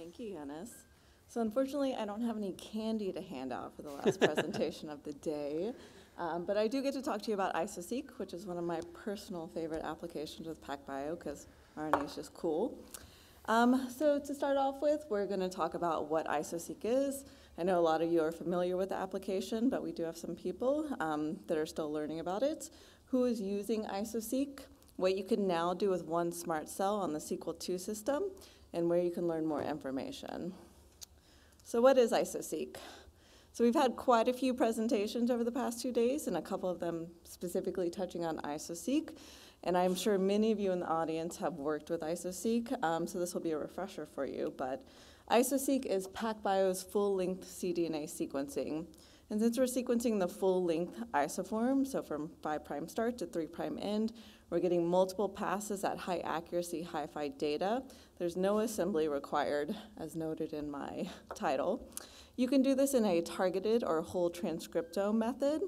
Thank you, Yanis. So unfortunately, I don't have any candy to hand out for the last presentation of the day. Um, but I do get to talk to you about IsoSeq, which is one of my personal favorite applications with PacBio because RNA is just cool. Um, so to start off with, we're going to talk about what IsoSeq is. I know a lot of you are familiar with the application, but we do have some people um, that are still learning about it. Who is using IsoSeq? What you can now do with one SMRT Cell on the Sequel II system, and where you can learn more information. So what is IsoSeq? So we've had quite a few presentations over the past two days, and a couple of them specifically touching on IsoSeq. And I'm sure many of you in the audience have worked with IsoSeq, um, so this will be a refresher for you. But IsoSeq is PacBio's full-length cDNA sequencing. And since we're sequencing the full-length isoform, so from 5' start to 3' end, we're getting multiple passes at high accuracy, HiFi data. There's no assembly required, as noted in my title. You can do this in a targeted or whole transcriptome method.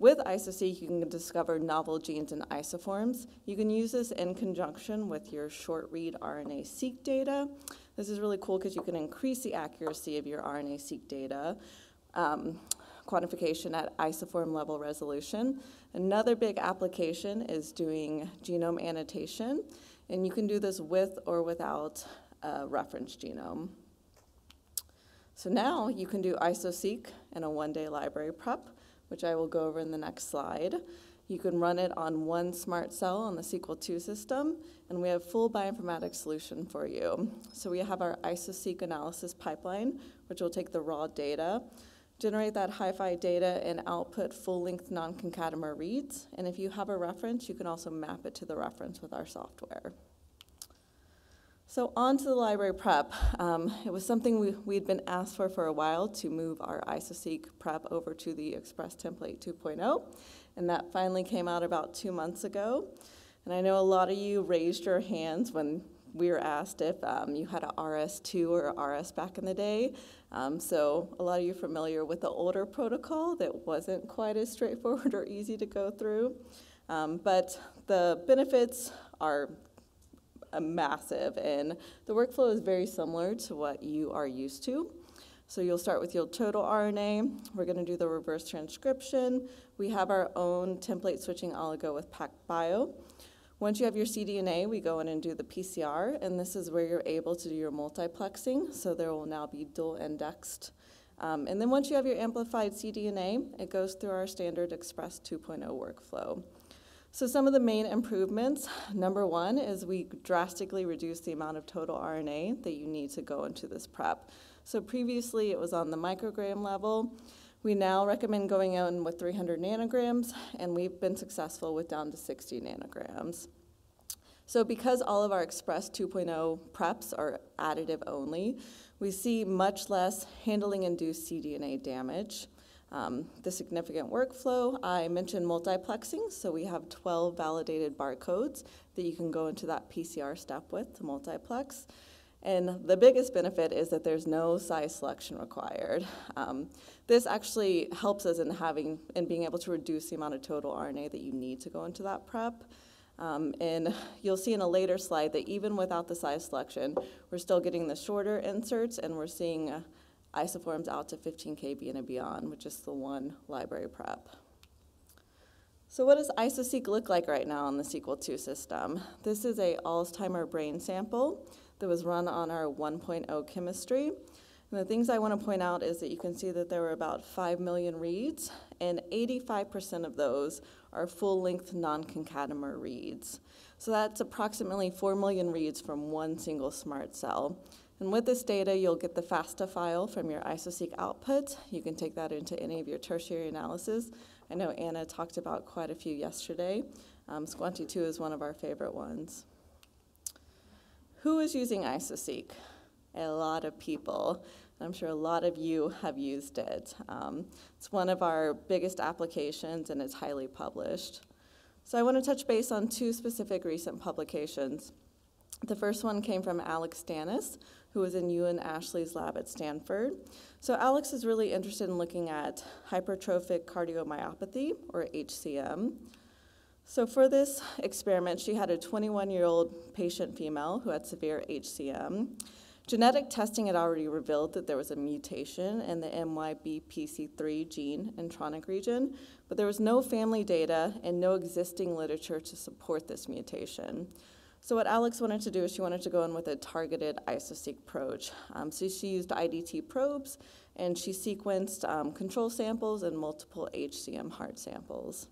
With IsoSeq, you can discover novel genes and isoforms. You can use this in conjunction with your short-read RNA-seq data. This is really cool because you can increase the accuracy of your RNA-seq data. Um, quantification at isoform level resolution. Another big application is doing genome annotation, and you can do this with or without a reference genome. So now you can do IsoSeq in a one-day library prep, which I will go over in the next slide. You can run it on one SMRT Cell on the Sequel II system, and we have full bioinformatics solution for you. So we have our IsoSeq analysis pipeline, which will take the raw data, generate that HiFi data and output full-length non-concatemer reads. And if you have a reference, you can also map it to the reference with our software. So on to the library prep. Um, it was something we, we'd been asked for for a while to move our IsoSeq prep over to the Express Template 2.0, and that finally came out about two months ago. And I know a lot of you raised your hands when we were asked if um, you had a RS2 or RS back in the day. Um, so a lot of you are familiar with the older protocol that wasn't quite as straightforward or easy to go through. Um, but the benefits are uh, massive and the workflow is very similar to what you are used to. So you'll start with your total RNA. We're going to do the reverse transcription. We have our own template switching oligo with PacBio. Once you have your cDNA, we go in and do the PCR, and this is where you're able to do your multiplexing, so there will now be dual indexed. Um, and then once you have your amplified cDNA, it goes through our standard Express 2.0 workflow. So some of the main improvements, number one is we drastically reduce the amount of total RNA that you need to go into this prep. So previously it was on the microgram level. We now recommend going in with 300 nanograms, and we've been successful with down to 60 nanograms. So because all of our Express 2.0 preps are additive only, we see much less handling-induced cDNA damage. Um, the significant workflow, I mentioned multiplexing, so we have 12 validated barcodes that you can go into that PCR step with to multiplex. And the biggest benefit is that there's no size selection required. Um, this actually helps us in having and being able to reduce the amount of total RNA that you need to go into that prep. Um, and you'll see in a later slide that even without the size selection, we're still getting the shorter inserts and we're seeing uh, isoforms out to 15 kb and beyond, which is the one library prep. So what does IsoSeq look like right now on the Sequel II system? This is a Alzheimer brain sample that was run on our 1.0 chemistry. And the things I want to point out is that you can see that there were about 5 million reads, and 85% of those are full-length non-concatemer reads. So that's approximately 4 million reads from one single SMRT Cell. And with this data, you'll get the FASTA file from your IsoSeq output. You can take that into any of your tertiary analysis. I know Anna talked about quite a few yesterday. Um, SQANTI 2 is one of our favorite ones. Who is using IsoSeq? A lot of people. I'm sure a lot of you have used it. Um, it's one of our biggest applications and it's highly published. So I want to touch base on two specific recent publications. The first one came from Alex Dainis, who was in Euan Ashley's lab at Stanford. So Alex is really interested in looking at hypertrophic cardiomyopathy, or HCM. So for this experiment, she had a 21-year-old patient female who had severe HCM. Genetic testing had already revealed that there was a mutation in the MYBPC3 gene intronic region, but there was no family data and no existing literature to support this mutation. So what Alex wanted to do is she wanted to go in with a targeted isoseq approach. Um, so she used IDT probes and she sequenced um, control samples and multiple HCM heart samples.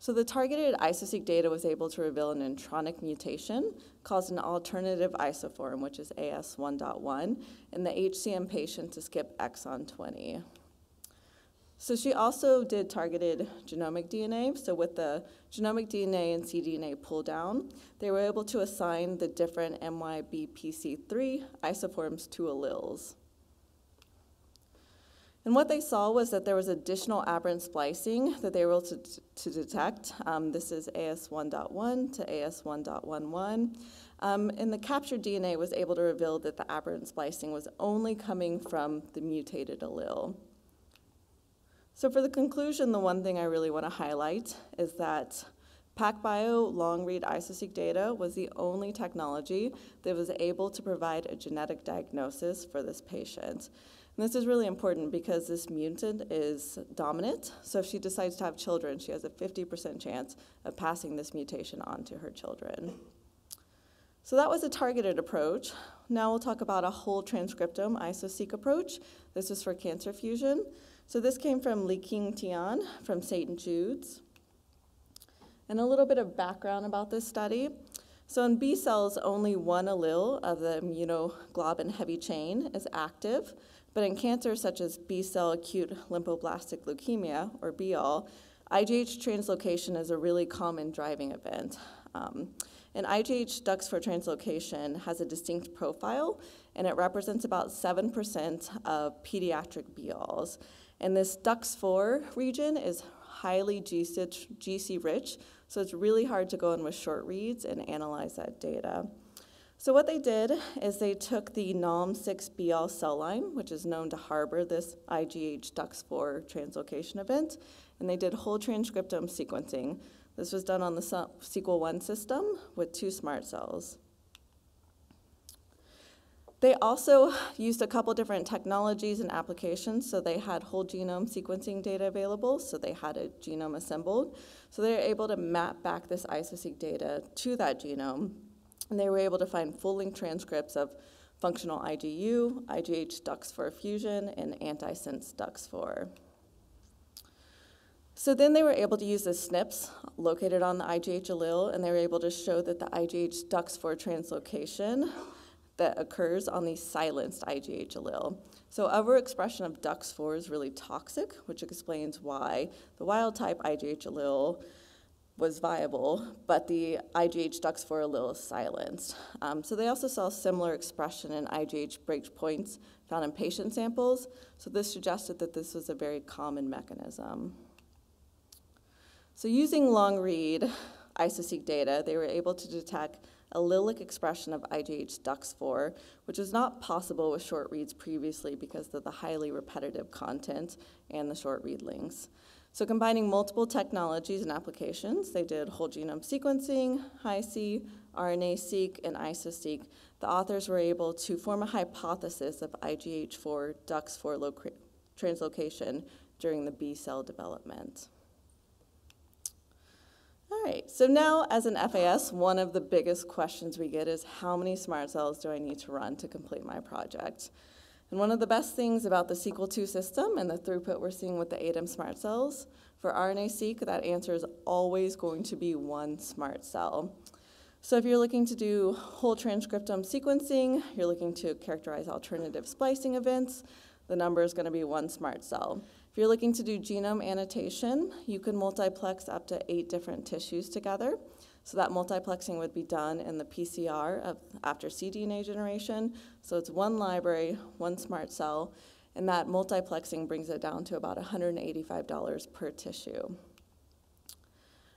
So the targeted isoseq data was able to reveal an intronic mutation caused an alternative isoform, which is AS1.1, in the HCM patient to skip exon 20. So she also did targeted genomic DNA. So with the genomic DNA and cDNA pull down, they were able to assign the different MYBPC3 isoforms to alleles. And what they saw was that there was additional aberrant splicing that they were able to, to detect. Um, this is AS1.1 to AS1.11. Um, and the captured DNA was able to reveal that the aberrant splicing was only coming from the mutated allele. So for the conclusion, the one thing I really want to highlight is that PacBio long-read isoseq data was the only technology that was able to provide a genetic diagnosis for this patient. And this is really important because this mutant is dominant. So if she decides to have children, she has a 50% chance of passing this mutation on to her children. So that was a targeted approach. Now we'll talk about a whole transcriptome isoseq approach. This is for cancer fusion. So this came from Liqing Tian from St. Jude's. And a little bit of background about this study. So in B cells, only one allele of the immunoglobulin heavy chain is active. But in cancers such as B cell acute lymphoblastic leukemia, or BALL, IgH translocation is a really common driving event. Um, and IgH DUX4 translocation has a distinct profile, and it represents about 7% of pediatric BALLs. And this DUX4 region is highly GC rich, so it's really hard to go in with short reads and analyze that data. So what they did is they took the NALM6BL cell line, which is known to harbor this IgH DUX4 translocation event, and they did whole transcriptome sequencing. This was done on the Sequel 1 system with two SMRT Cells. They also used a couple different technologies and applications. So they had whole genome sequencing data available, so they had a genome assembled. So they were able to map back this isoseq data to that genome and they were able to find full-length transcripts of functional IgU, IgH DUX4 fusion, and antisense DUX4. So then they were able to use the SNPs located on the IgH allele, and they were able to show that the IgH DUX4 translocation that occurs on the silenced IgH allele. So overexpression of DUX4 is really toxic, which explains why the wild type IgH allele was viable, but the IgH DUX4 allele is silenced. Um, so they also saw similar expression in IgH breakpoints found in patient samples, so this suggested that this was a very common mechanism. So using long read isoseq data, they were able to detect allelic expression of IgH DUX4, which was not possible with short reads previously because of the highly repetitive content and the short read links. So combining multiple technologies and applications, they did whole genome sequencing, Hi-C, RNA-seq, and IsoSeq. The authors were able to form a hypothesis of IgH4 DUX4 translocation during the B cell development. All right, so now as an FAS, one of the biggest questions we get is how many SMRT Cells do I need to run to complete my project? And one of the best things about the Sequel II system and the throughput we're seeing with the 8M SMRT Cells, for RNA-seq, that answer is always going to be one SMRT Cell. So if you're looking to do whole transcriptome sequencing, you're looking to characterize alternative splicing events, the number is going to be one SMRT Cell. If you're looking to do genome annotation, you can multiplex up to eight different tissues together. So that multiplexing would be done in the PCR of, after cDNA generation. So it's one library, one SMRT Cell, and that multiplexing brings it down to about $185 per tissue.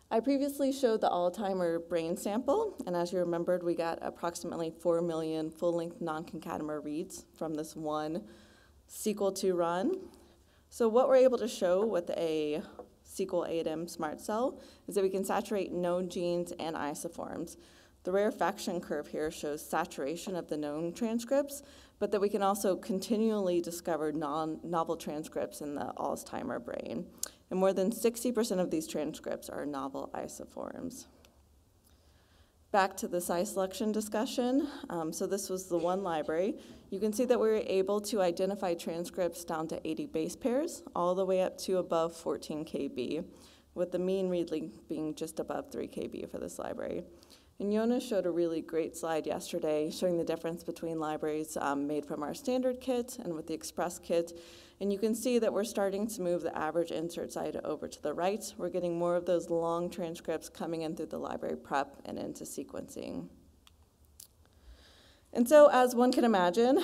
I previously showed the Alzheimer brain sample, and as you remembered, we got approximately 4 million full-length non-concatemer reads from this one Sequel II run. So what we're able to show with a Sequel 8M SMRT Cell is that we can saturate known genes and isoforms. The rarefaction curve here shows saturation of the known transcripts, but that we can also continually discover non novel transcripts in the Alzheimer brain. And more than 60% of these transcripts are novel isoforms. Back to the size selection discussion. Um, so this was the one library. You can see that we were able to identify transcripts down to 80 base pairs, all the way up to above 14 KB, with the mean read length being just above 3 KB for this library. And Jonas showed a really great slide yesterday showing the difference between libraries um, made from our standard kit and with the express kit. And you can see that we're starting to move the average insert side over to the right. We're getting more of those long transcripts coming in through the library prep and into sequencing. And so, as one can imagine,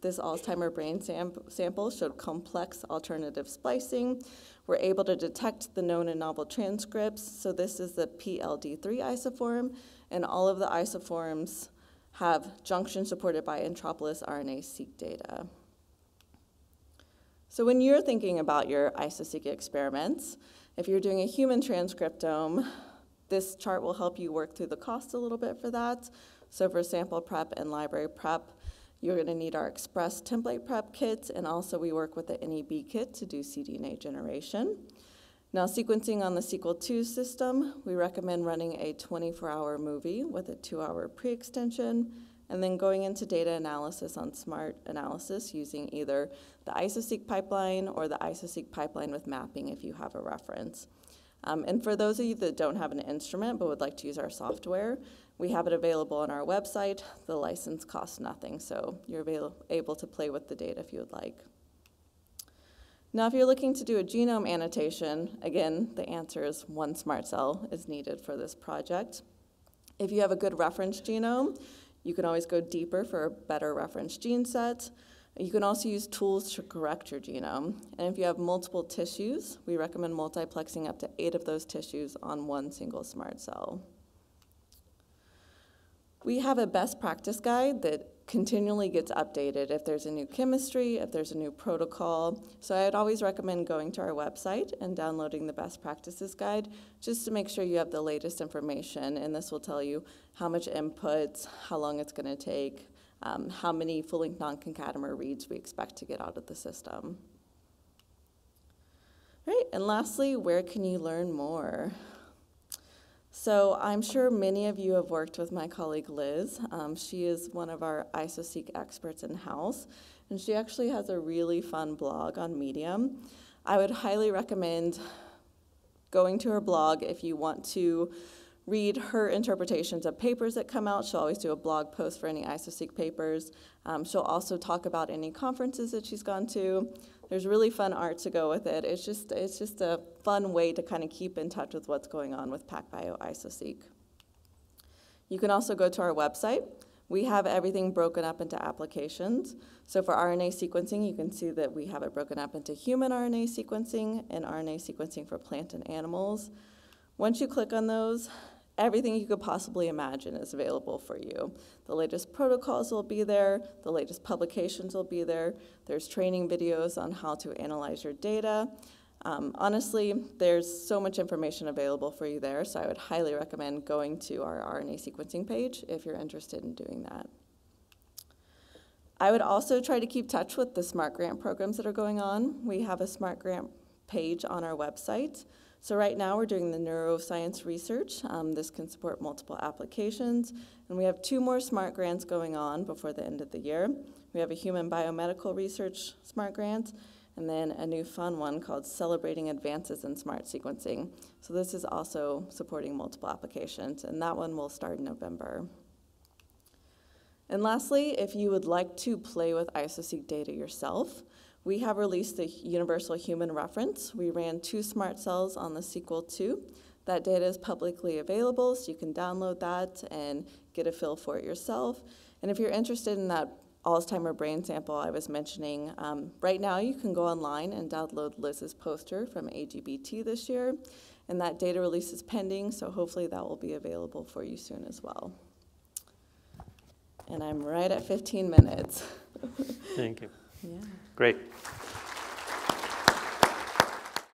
this Alzheimer brain sam sample showed complex alternative splicing. We're able to detect the known and novel transcripts. So this is the PLD3 isoform, and all of the isoforms have junction supported by Intropolis RNA-seq data. So when you're thinking about your isoseq experiments, if you're doing a human transcriptome, this chart will help you work through the cost a little bit for that. So for sample prep and library prep, you're going to need our Express template prep kit, and also we work with the NEB kit to do cDNA generation. Now, sequencing on the Sequel II system, we recommend running a 24-hour movie with a two-hour pre-extension, and then going into data analysis on SMRT Analysis using either the IsoSeq pipeline or the IsoSeq pipeline with mapping if you have a reference. Um, and for those of you that don't have an instrument but would like to use our software, we have it available on our website. The license costs nothing, so you're able to play with the data if you would like. Now, if you're looking to do a genome annotation, again, the answer is one SMRT Cell is needed for this project. If you have a good reference genome, you can always go deeper for a better reference gene set. You can also use tools to correct your genome. And if you have multiple tissues, we recommend multiplexing up to eight of those tissues on one single SMRT Cell. We have a best practice guide that continually gets updated if there's a new chemistry, if there's a new protocol. So I'd always recommend going to our website and downloading the best practices guide just to make sure you have the latest information. And this will tell you how much inputs, how long it's going to take, um, how many full-length non-concatemer reads we expect to get out of the system. All right, and lastly, where can you learn more? So I'm sure many of you have worked with my colleague Liz. Um, she is one of our IsoSeq experts in-house, and she actually has a really fun blog on Medium. I would highly recommend going to her blog if you want to read her interpretations of papers that come out. She'll always do a blog post for any IsoSeq papers. Um, she'll also talk about any conferences that she's gone to. There's really fun art to go with it. It's just, it's just a fun way to kind of keep in touch with what's going on with PacBio IsoSeq. You can also go to our website. We have everything broken up into applications. So for RNA sequencing, you can see that we have it broken up into human RNA sequencing and RNA sequencing for plant and animals. Once you click on those, everything you could possibly imagine is available for you. The latest protocols will be there, the latest publications will be there, there's training videos on how to analyze your data. Um, honestly, there's so much information available for you there, so I would highly recommend going to our RNA sequencing page if you're interested in doing that. I would also try to keep touch with the SMRT Grant programs that are going on. We have a SMRT Grant page on our website. So right now we're doing the neuroscience research. Um, this can support multiple applications. And we have two more SMRT Grants going on before the end of the year. We have a human biomedical research SMRT Grant, and then a new fun one called Celebrating Advances in SMRT Sequencing. So this is also supporting multiple applications, and that one will start in November. And lastly, if you would like to play with IsoSeq data yourself, we have released the Universal Human Reference. We ran two SMRT Cells on the Sequel II. That data is publicly available, so you can download that and get a feel for it yourself. And if you're interested in that Alzheimer brain sample I was mentioning, um, right now you can go online and download Liz's poster from AGBT this year. And that data release is pending, so hopefully that will be available for you soon as well. And I'm right at 15 minutes. Thank you. Yeah. Great.